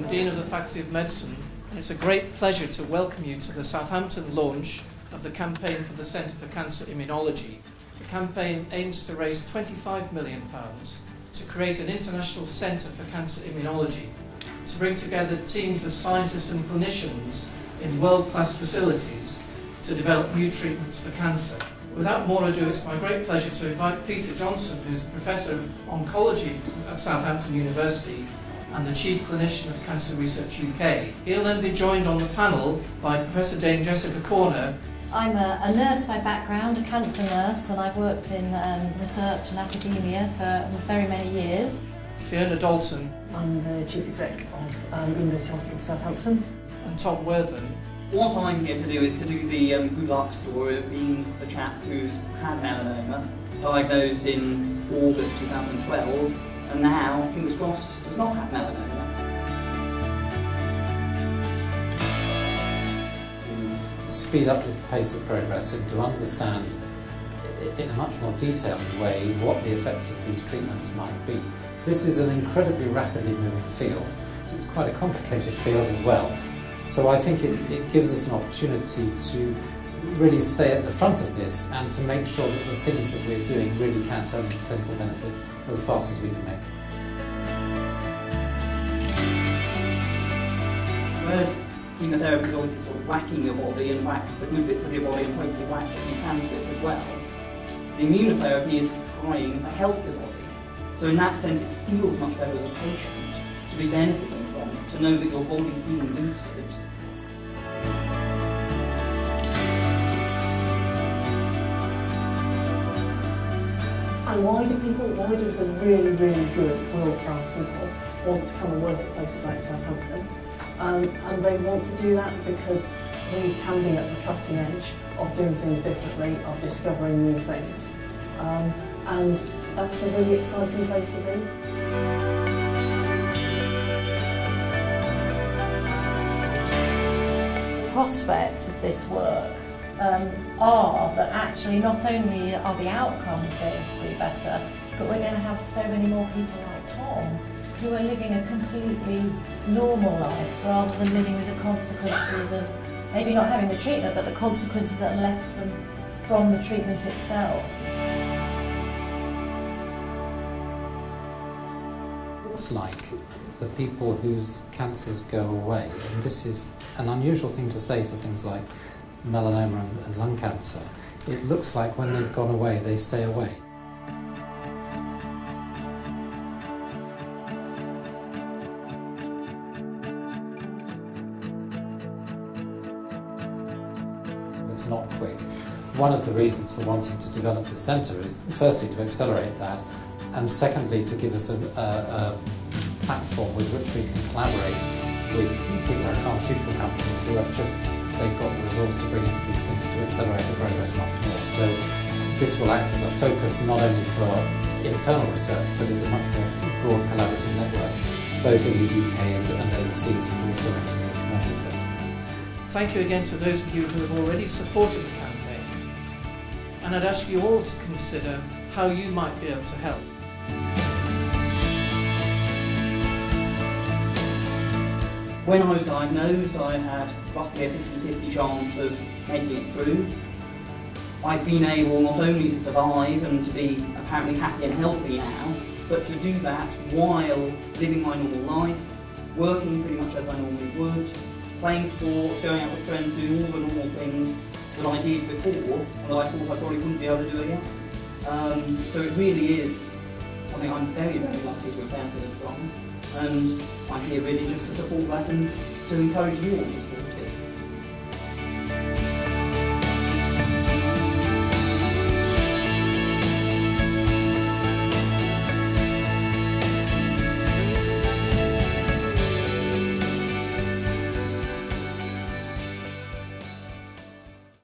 and Dean of the Faculty of Medicine, and it's a great pleasure to welcome you to the Southampton launch of the campaign for the Centre for Cancer Immunology. The campaign aims to raise £25 million to create an international centre for cancer immunology, to bring together teams of scientists and clinicians in world-class facilities to develop new treatments for cancer. Without more ado, it's my great pleasure to invite Peter Johnson, who's the Professor of Oncology at Southampton University and the Chief Clinician of Cancer Research UK. He'll then be joined on the panel by Professor Dame Jessica Corner. I'm a, a nurse by background, a cancer nurse, and I've worked in um, research and academia for very many years. Fiona Dalton. I'm the Chief Exec of um, University Hospital Southampton. And Tom Worthen. What I'm here to do is to do the um, good luck story of being the chap who's had melanoma, diagnosed in August 2012, and now, fingers crossed, does not have melanoma. Speed up the pace of progress and to understand in a much more detailed way what the effects of these treatments might be. This is an incredibly rapidly moving field. It's quite a complicated field as well. So I think it, it gives us an opportunity to really stay at the front of this and to make sure that the things that we're doing really can turn into clinical benefit as fast as we can make. Whereas chemotherapy is obviously sort of whacking your body and whacks the good bits of your body and hopefully whacks few cancer bits as well, the immunotherapy is trying to help your body. So in that sense, it feels much better as a patient to be benefiting from it, to know that your body's being boosted. And why do people, why do the really, really good world-class people want to come and work at places like Southampton? Um, and they want to do that because we can be at the cutting edge of doing things differently, of discovering new things. Um, and that's a really exciting place to be. Prospects of this work um, are that actually not only are the outcomes going to be better, but we're going to have so many more people like Tom who are living a completely normal life rather than living with the consequences of maybe not having the treatment, but the consequences that are left from, from the treatment itself. looks like the people whose cancers go away, and this is an unusual thing to say for things like melanoma and, lung cancer, it looks like when they've gone away, they stay away. It's not quick. One of the reasons for wanting to develop the centre is firstly to accelerate that and secondly to give us a, a, a platform with which we can collaborate with people like pharmaceutical companies who have just they've got resource to bring into these things to accelerate the progress much more. So this will act as a focus not only for internal research but as a much more broad collaborative network both in the UK and, and overseas and also into the commercial sector. Thank you again to those of you who have already supported the campaign. And I'd ask you all to consider how you might be able to help. When I was diagnosed, I had roughly a 50-50 chance of making it through. I've been able not only to survive and to be apparently happy and healthy now, but to do that while living my normal life, working pretty much as I normally would, playing sport, going out with friends, doing all the normal things that I did before and that I thought I probably wouldn't be able to do again. Um, so it really is something I'm very, very lucky to have benefited from. And I'm here really just to support that and to encourage you all to support it.